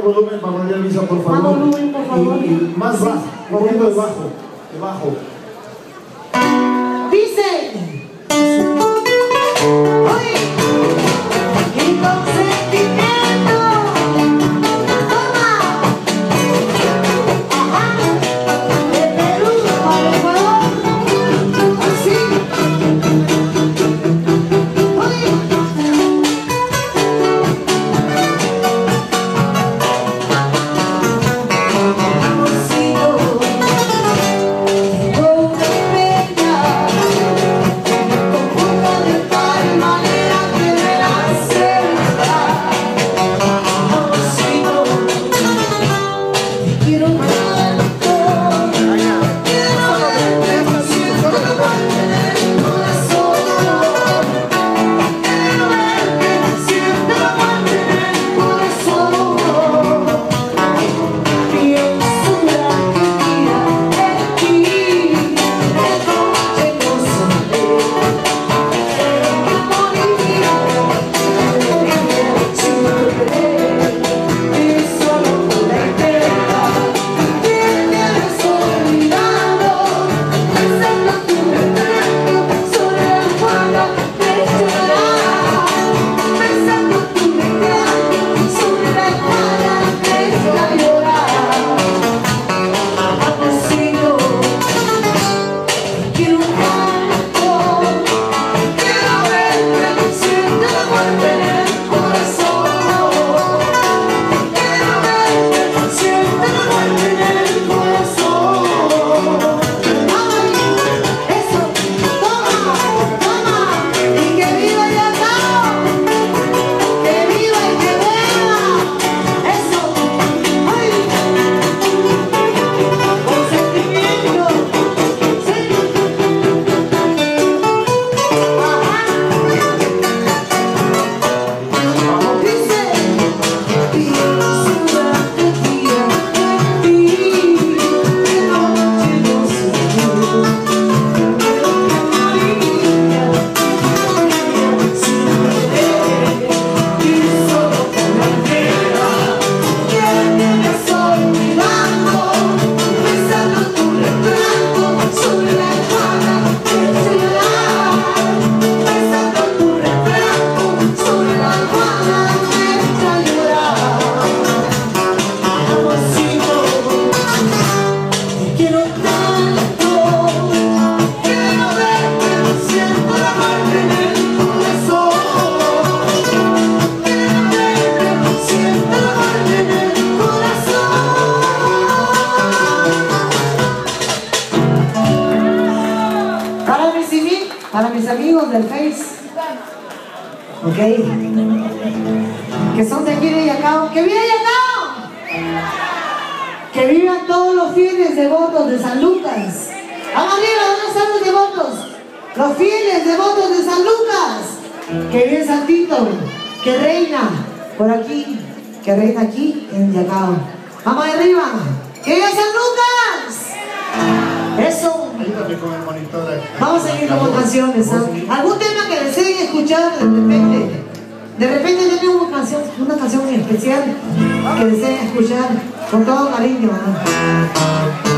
volumen para por favor. Más volumen, por favor. Más bajo, un de bajo. Para mis amigos del Face. ¿Ok? Que son de aquí de Yacao. ¡Que vive Yacao! Que vivan todos los fieles devotos de San Lucas. ¡Vamos arriba! ¿dónde están los devotos? Los fieles devotos de San Lucas. Que vive Santito. Que reina por aquí. Que reina aquí en Yacao. Vamos arriba. ¡Que vive San Lucas! Eso. Vamos a seguir con canciones. ¿eh? ¿Algún tema que deseen escuchar de repente? De repente tienen una canción, una canción en especial que deseen escuchar con todo cariño. ¿eh?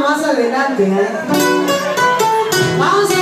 Más adelante. ¿eh? Vamos a